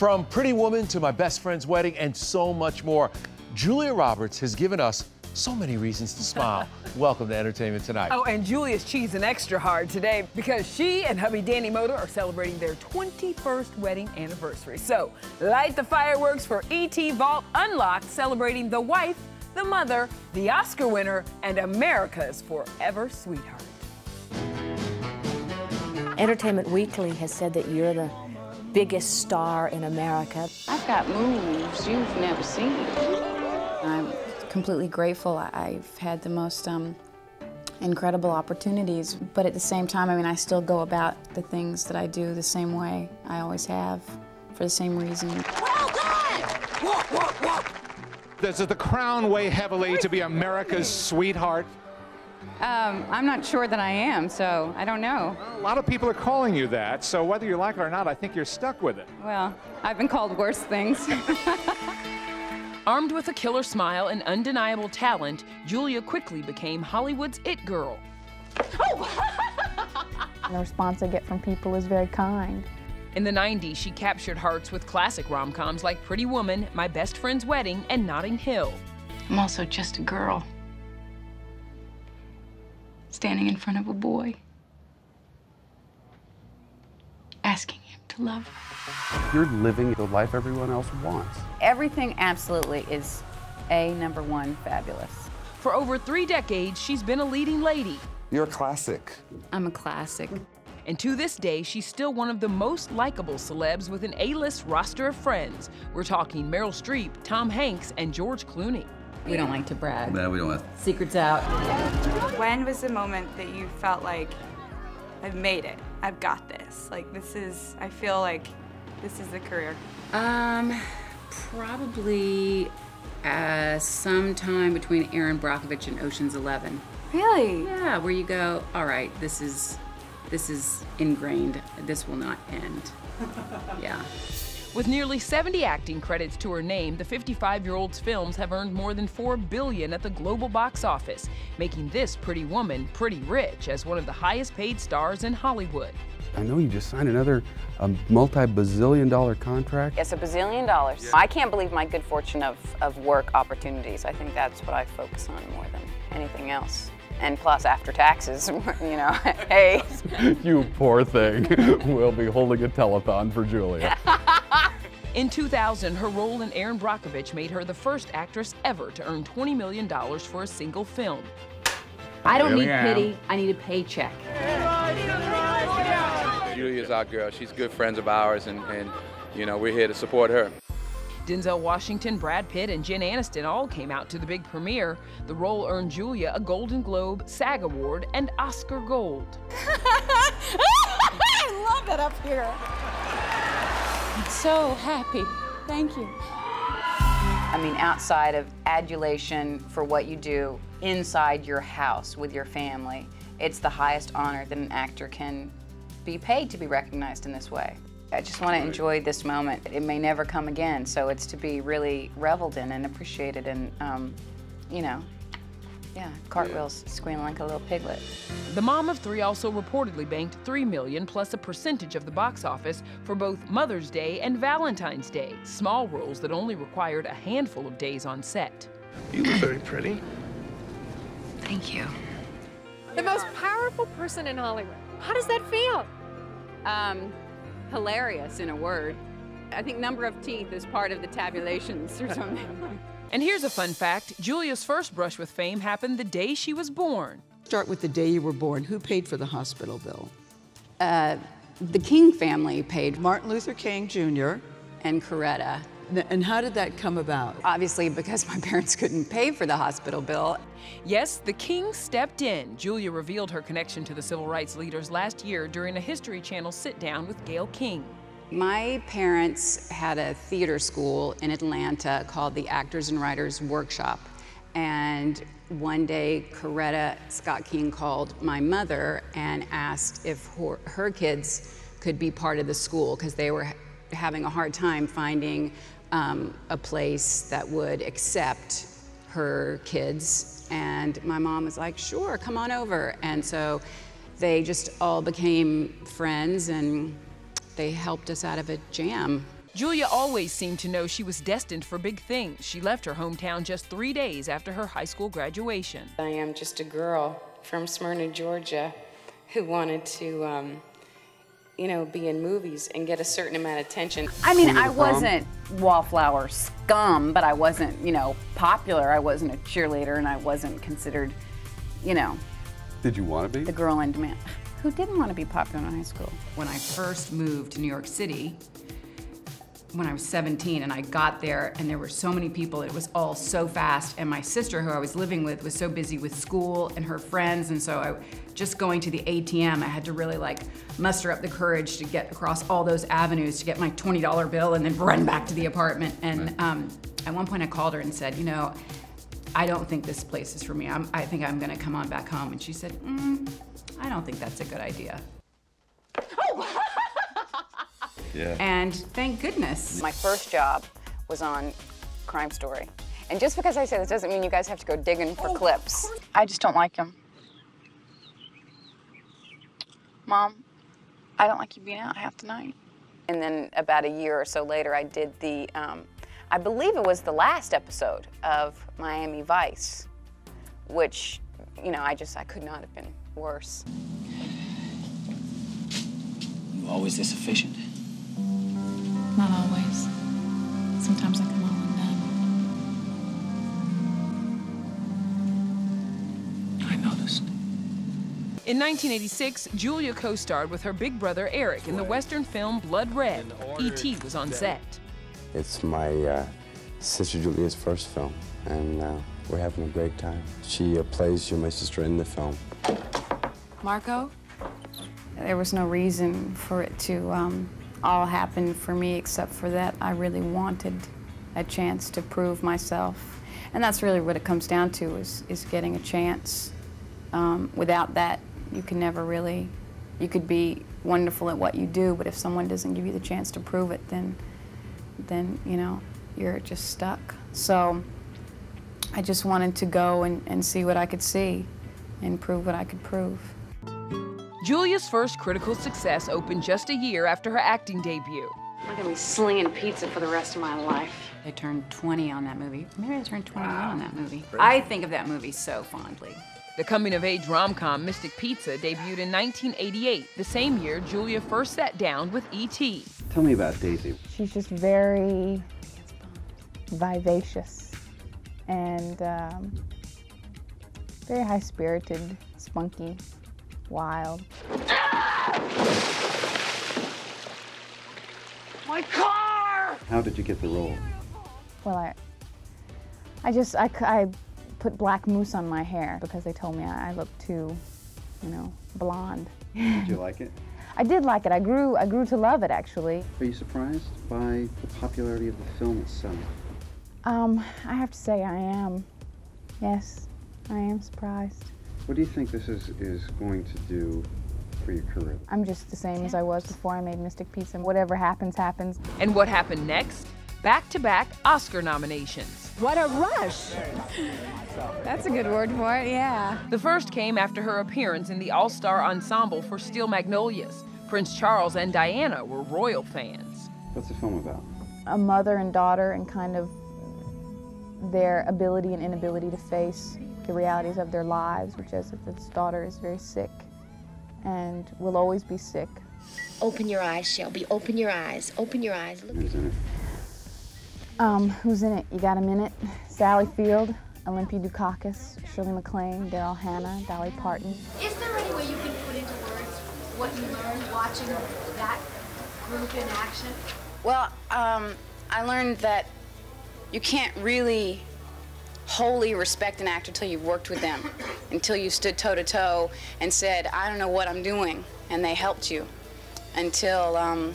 From Pretty Woman to My Best Friend's Wedding and so much more, Julia Roberts has given us so many reasons to smile. Welcome to Entertainment Tonight. Oh, and Julia's cheesing extra hard today because she and hubby Danny Moder are celebrating their 21st wedding anniversary. So, light the fireworks for ET Vault Unlocked, celebrating the wife, the mother, the Oscar winner, and America's forever sweetheart. Entertainment Weekly has said that you're the biggest star in America. I've got moves you've never seen. I'm completely grateful. I've had the most um, incredible opportunities, but at the same time, I mean, I still go about the things that I do the same way I always have, for the same reason. Well done! Walk, walk, walk! Does the crown weigh heavily to be America's sweetheart? Um, I'm not sure that I am, so I don't know. Well, a lot of people are calling you that, so whether you like it or not, I think you're stuck with it. Well, I've been called worse things. Armed with a killer smile and undeniable talent, Julia quickly became Hollywood's it girl. Oh! the response I get from people is very kind. In the 90s, she captured hearts with classic rom-coms like Pretty Woman, My Best Friend's Wedding, and Notting Hill. I'm also just a girl. Standing in front of a boy. Asking him to love. You're living the life everyone else wants. Everything absolutely is A, number one, fabulous. For over three decades, she's been a leading lady. You're a classic. I'm a classic. And to this day, she's still one of the most likable celebs with an A-list roster of friends. We're talking Meryl Streep, Tom Hanks, and George Clooney. We don't like to brag. No, we don't want Secrets out. When was the moment that you felt like, I've made it, I've got this? Like, this is, I feel like this is the career. Um, probably uh, sometime between Erin Brockovich and Ocean's Eleven. Really? Yeah, where you go, all right, this is, this is ingrained. This will not end. yeah. With nearly 70 acting credits to her name, the 55-year-old's films have earned more than $4 billion at the global box office, making this pretty woman pretty rich as one of the highest-paid stars in Hollywood. I know you just signed another um, multi-bazillion dollar contract. Yes, a bazillion dollars. Yeah. I can't believe my good fortune of, of work opportunities. I think that's what I focus on more than anything else. And plus, after taxes, you know, hey. you poor thing. we'll be holding a telethon for Julia. In 2000, her role in Erin Brockovich made her the first actress ever to earn $20 million for a single film. I don't need pity, I need a paycheck. Julia's our girl. She's good friends of ours, and, and you know, we're here to support her. Denzel Washington, Brad Pitt, and Jen Aniston all came out to the big premiere. The role earned Julia a Golden Globe, SAG Award, and Oscar Gold. I love it up here. So happy. Thank you. I mean, outside of adulation for what you do inside your house with your family, it's the highest honor that an actor can be paid to be recognized in this way. I just want to enjoy this moment. It may never come again, so it's to be really reveled in and appreciated and, um, you know, yeah, cartwheels, yeah. squealing like a little piglet. The mom of three also reportedly banked three million plus a percentage of the box office for both Mother's Day and Valentine's Day, small roles that only required a handful of days on set. You look very pretty. Thank you. The most powerful person in Hollywood. How does that feel? Um, hilarious in a word. I think number of teeth is part of the tabulations or something. And here's a fun fact Julia's first brush with fame happened the day she was born. Start with the day you were born. Who paid for the hospital bill? Uh, the King family paid. Martin Luther King Jr. and Coretta. And how did that come about? Obviously, because my parents couldn't pay for the hospital bill. Yes, the King stepped in. Julia revealed her connection to the civil rights leaders last year during a History Channel sit down with Gayle King. My parents had a theater school in Atlanta called the Actors and Writers Workshop. And one day, Coretta Scott King called my mother and asked if her, her kids could be part of the school because they were having a hard time finding um, a place that would accept her kids. And my mom was like, sure, come on over. And so they just all became friends and they helped us out of a jam. Julia always seemed to know she was destined for big things. She left her hometown just three days after her high school graduation. I am just a girl from Smyrna, Georgia, who wanted to, um, you know, be in movies and get a certain amount of attention. I mean, I wasn't wallflower scum, but I wasn't, you know, popular. I wasn't a cheerleader, and I wasn't considered, you know, Did you want to be? the girl in demand. Who didn't want to be popular in high school? When I first moved to New York City, when I was 17, and I got there, and there were so many people, it was all so fast. And my sister, who I was living with, was so busy with school and her friends, and so I, just going to the ATM, I had to really like muster up the courage to get across all those avenues to get my $20 bill and then run back to the apartment. And um, at one point, I called her and said, you know, I don't think this place is for me. I'm, I think I'm gonna come on back home. And she said, mm, I don't think that's a good idea. Oh! Yeah. And thank goodness. My first job was on Crime Story. And just because I say this doesn't mean you guys have to go digging for clips. I just don't like him. Mom, I don't like you being out half the night. And then about a year or so later, I did the, um, I believe it was the last episode of Miami Vice, which, you know, I just, I could not have been worse. You always this efficient. Not always. Sometimes I come home undone. I noticed. In 1986, Julia co starred with her big brother Eric in the Western film Blood Red. E.T. was on set. It's my uh, sister Julia's first film, and uh, we're having a great time. She uh, plays you, my sister, in the film. Marco? There was no reason for it to um, all happen for me except for that I really wanted a chance to prove myself. And that's really what it comes down to is, is getting a chance. Um, without that, you can never really, you could be wonderful at what you do, but if someone doesn't give you the chance to prove it, then, then you know, you're just stuck. So I just wanted to go and, and see what I could see and prove what I could prove. Julia's first critical success opened just a year after her acting debut. I'm gonna be slinging pizza for the rest of my life. I turned 20 on that movie. Maybe I turned 21 on that movie. I think of that movie so fondly. The coming of age rom com Mystic Pizza debuted in 1988, the same year Julia first sat down with E.T. Tell me about Daisy. She's just very vivacious and um, very high spirited, spunky, wild. My car! How did you get the role? Well, I, I just, I, put black mousse on my hair because they told me I, I looked too, you know, blonde. Did you like it? I did like it. I grew, I grew to love it actually. Are you surprised by the popularity of the film itself? Um, I have to say I am. Yes, I am surprised. What do you think this is, is going to do for your career? I'm just the same as I was before I made Mystic Pizza. Whatever happens, happens. And what happened next? Back to back Oscar nominations. What a rush! That's a good word for it, yeah. The first came after her appearance in the all star ensemble for Steel Magnolias. Prince Charles and Diana were royal fans. What's the film about? A mother and daughter and kind of their ability and inability to face the realities of their lives, which is that this daughter is very sick and will always be sick. Open your eyes, Shelby. Open your eyes. Open your eyes. Look. Who's in it? Um, who's in it? You got a minute? Sally Field, Olympia Dukakis, Shirley MacLaine, Daryl Hannah, Dolly Parton. Is there any way you can put into words what you learned watching that group in action? Well, um, I learned that you can't really wholly respect an actor until you've worked with them, until you stood toe to toe and said, I don't know what I'm doing, and they helped you, until, um,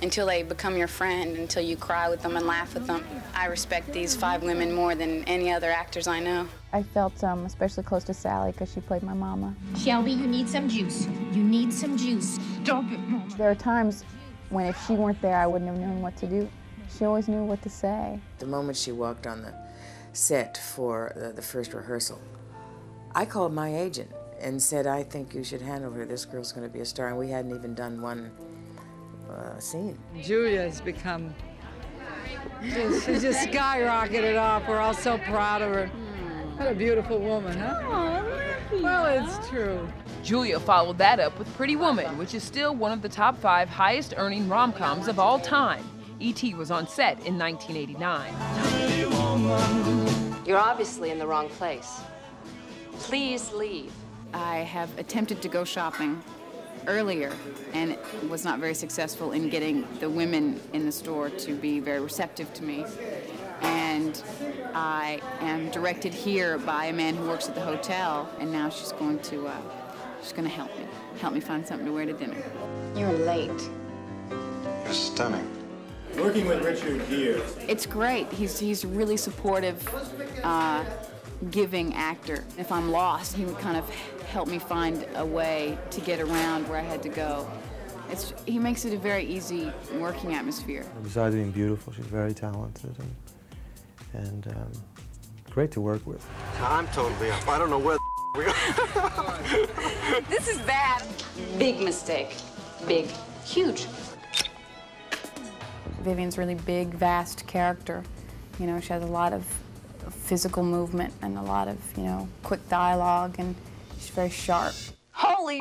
until they become your friend, until you cry with them and laugh with them. I respect these five women more than any other actors I know. I felt um, especially close to Sally because she played my mama. Shelby, you need some juice. You need some juice. Stop it, Mom. There are times when if she weren't there, I wouldn't have known what to do. She always knew what to say. The moment she walked on the set for the, the first rehearsal, I called my agent and said, I think you should handle her. This girl's going to be a star. And we hadn't even done one uh, scene. Julia has become Just, she just skyrocketed off. We're all so proud of her. What a beautiful woman, huh? well, it's true. Julia followed that up with Pretty Woman, which is still one of the top five highest earning rom coms of all time. E.T. was on set in 1989. You're obviously in the wrong place. Please leave. I have attempted to go shopping earlier and was not very successful in getting the women in the store to be very receptive to me. And I am directed here by a man who works at the hotel, and now she's going to uh, she's going to help me, help me find something to wear to dinner. You're late. You're stunning. Working with Richard Gere. It's great. He's he's really supportive, uh, giving actor. If I'm lost, he would kind of help me find a way to get around where I had to go. It's, he makes it a very easy working atmosphere. Besides being beautiful, she's very talented and, and um, great to work with. I'm totally up. I don't know where we are. This is bad. Big mistake. Big. Huge. Vivian's really big, vast character. You know, she has a lot of physical movement and a lot of, you know, quick dialogue, and she's very sharp. Holy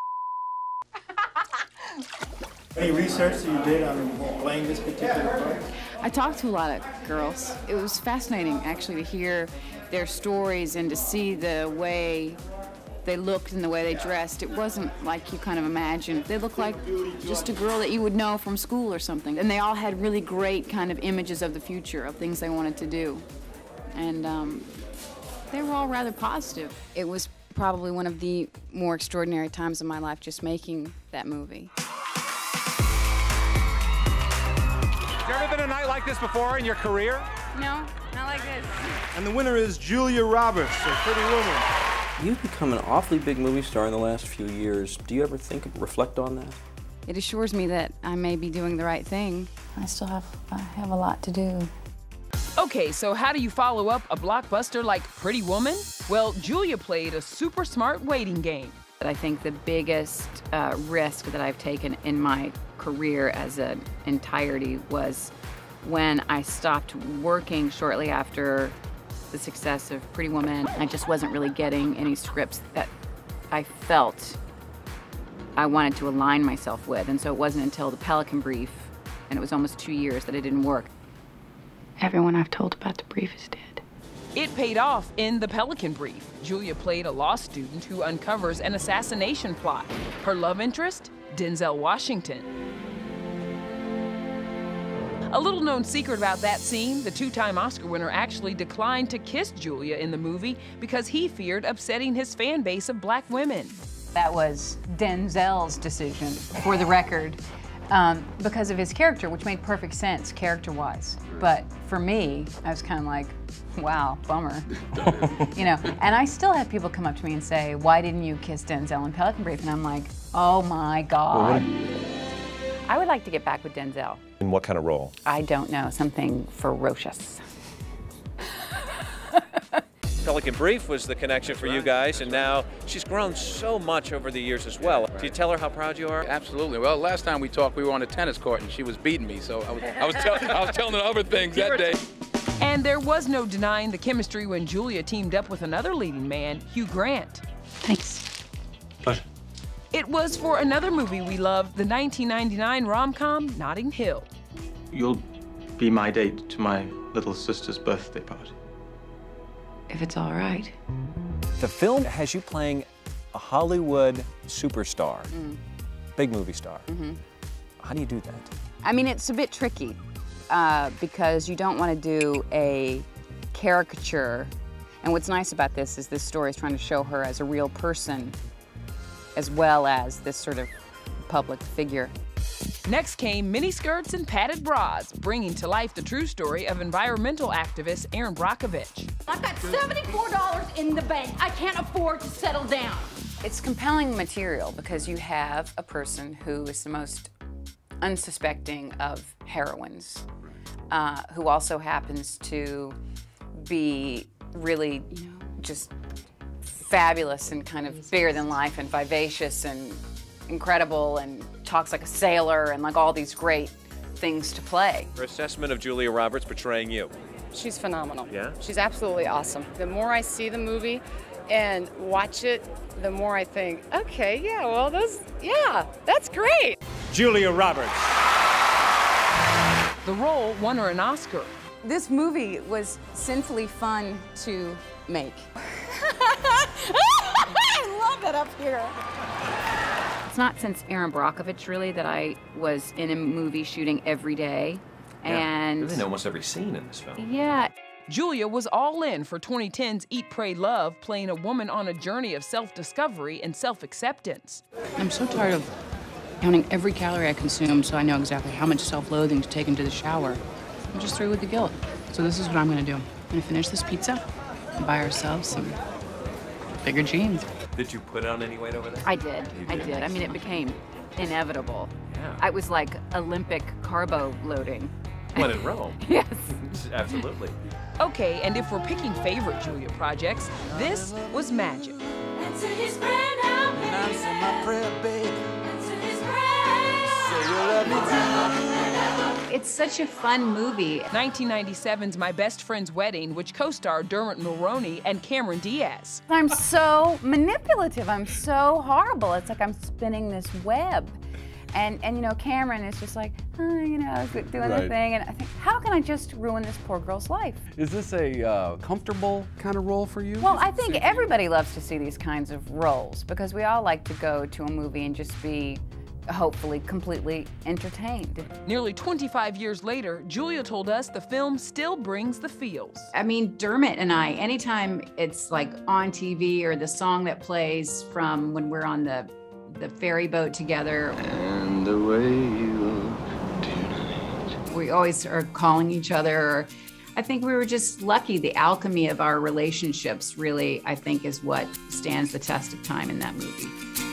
Any research that you did on playing this particular part? I talked to a lot of girls. It was fascinating, actually, to hear their stories and to see the way they looked and the way they dressed. It wasn't like you kind of imagined. They looked like just a girl that you would know from school or something. And they all had really great kind of images of the future, of things they wanted to do. And um, they were all rather positive. It was probably one of the more extraordinary times of my life just making that movie. Has there ever been a night like this before in your career? No, not like this. And the winner is Julia Roberts, a pretty woman. You've become an awfully big movie star in the last few years. Do you ever think, reflect on that? It assures me that I may be doing the right thing. I still have, I have a lot to do. Okay, so how do you follow up a blockbuster like Pretty Woman? Well, Julia played a super smart waiting game. I think the biggest uh, risk that I've taken in my career as an entirety was when I stopped working shortly after the success of Pretty Woman. I just wasn't really getting any scripts that I felt I wanted to align myself with. And so it wasn't until the Pelican Brief, and it was almost two years that it didn't work. Everyone I've told about the brief is dead. It paid off in The Pelican Brief. Julia played a law student who uncovers an assassination plot. Her love interest? Denzel Washington. A little known secret about that scene the two time Oscar winner actually declined to kiss Julia in the movie because he feared upsetting his fan base of black women. That was Denzel's decision, for the record, um, because of his character, which made perfect sense character wise. But for me, I was kind of like, wow, bummer. you know, and I still have people come up to me and say, why didn't you kiss Denzel in Pelican Brief? And I'm like, oh my God. I would like to get back with Denzel. In what kind of role? I don't know, something ferocious. Pelican Brief was the connection for you guys, and now she's grown so much over the years as well. Do you tell her how proud you are? Absolutely. Well, last time we talked, we were on a tennis court, and she was beating me, so I was, I was, tell, I was telling her other things that day. And there was no denying the chemistry when Julia teamed up with another leading man, Hugh Grant. Thanks. Pleasure. It was for another movie we loved, the 1999 rom-com Notting Hill. You'll be my date to my little sister's birthday party. If it's all right. The film has you playing a Hollywood superstar, Mm. big movie star. Mhm. How do you do that? I mean, it's a bit tricky uh, because you don't want to do a caricature. And what's nice about this is this story is trying to show her as a real person as well as this sort of public figure. Next came miniskirts and padded bras, bringing to life the true story of environmental activist Erin Brockovich. I've got $74 in the bank. I can't afford to settle down. It's compelling material because you have a person who is the most unsuspecting of heroines, uh, who also happens to be really, you know, just fabulous and kind of bigger than life and vivacious and incredible and talks like a sailor and like all these great things to play. Your assessment of Julia Roberts portraying you. She's phenomenal. Yeah? She's absolutely awesome. The more I see the movie and watch it, the more I think, okay, yeah, well, those, yeah, that's great. Julia Roberts. The role won her an Oscar. This movie was sinfully fun to make. I love it up here. It's not since Erin Brockovich really that I was in a movie shooting every day. And Really in almost every scene in this film. yeah, Julia was all in for 2010's Eat, Pray, Love, playing a woman on a journey of self discovery and self acceptance. I'm so tired of counting every calorie I consume so I know exactly how much self loathing to take into the shower. I'm just through with the guilt. So this is what I'm gonna do. I'm gonna finish this pizza and buy ourselves some bigger jeans. Did you put on any weight over there? I did. You I did. did. I mean, it became inevitable. Yeah. I was like Olympic carbo loading. When in Rome. Yes. Absolutely. Okay, and if we're picking favorite Julia projects, this was magic. It's such a fun movie. 1997's My Best Friend's Wedding, which co starred Dermot Mulroney and Cameron Diaz. I'm so manipulative. I'm so horrible. It's like I'm spinning this web. And, and you know, Cameron is just like, oh, you know, doing the thing. And I think, how can I just ruin this poor girl's life? Is this a uh, comfortable kind of role for you? Well, I think everybody loves to see these kinds of roles because we all like to go to a movie and just be hopefully completely entertained. Nearly 25 years later, Julia told us the film still brings the feels. I mean, Dermot and I, anytime it's like on TV or the song that plays from when we're on the the ferry boat together, And the way you we always are calling each other. I think we were just lucky. The alchemy of our relationships really, I think, is what stands the test of time in that movie.